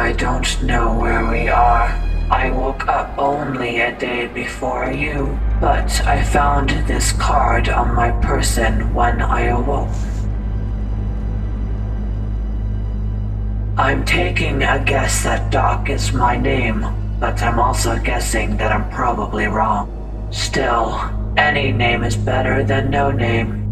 I don't know where we are. I woke up only a day before you, but I found this card on my person when I awoke. I'm taking a guess that Doc is my name, but I'm also guessing that I'm probably wrong. Still, any name is better than no name.